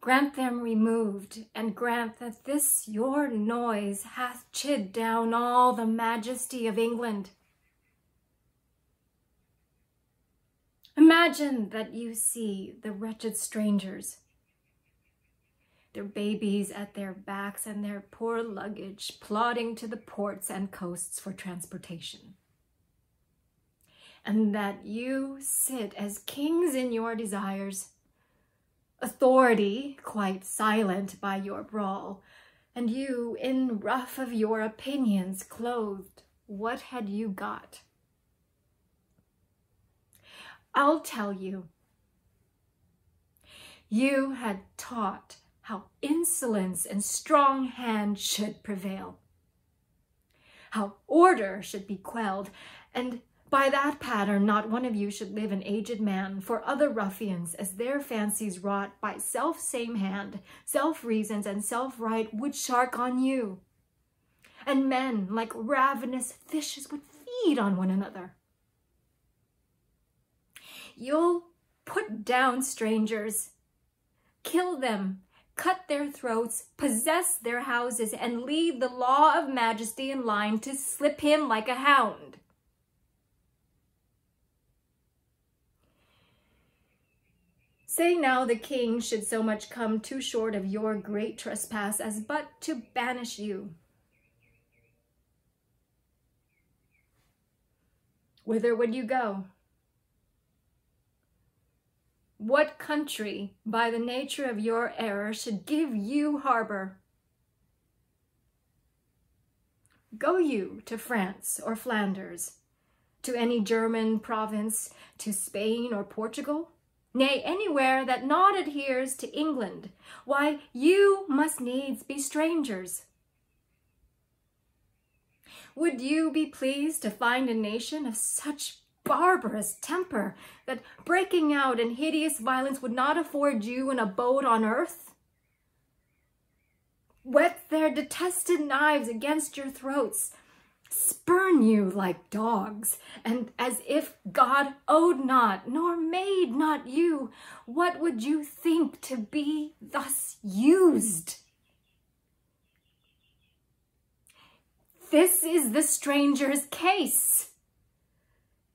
grant them removed, and grant that this your noise hath chid down all the majesty of England. Imagine that you see the wretched strangers, their babies at their backs and their poor luggage plodding to the ports and coasts for transportation. And that you sit as kings in your desires, authority quite silent by your brawl, and you in ruff of your opinions clothed, what had you got? I'll tell you. You had taught how insolence and strong hand should prevail, how order should be quelled, and by that pattern, not one of you should live an aged man, for other ruffians, as their fancies wrought by self-same hand, self-reasons, and self-right, would shark on you. And men, like ravenous fishes, would feed on one another. You'll put down strangers, kill them, cut their throats, possess their houses, and lead the law of majesty in line to slip him like a hound. Say now the king should so much come too short of your great trespass as but to banish you. Whither would you go? What country, by the nature of your error, should give you harbor? Go you to France or Flanders, to any German province, to Spain or Portugal? Nay, anywhere that not adheres to England, why, you must needs be strangers. Would you be pleased to find a nation of such barbarous temper that breaking out in hideous violence would not afford you an abode on earth? Whet their detested knives against your throats, spurn you like dogs, and as if God owed not, nor made not you, what would you think to be thus used? This is the stranger's case,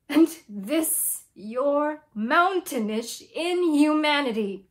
and this your mountainish inhumanity.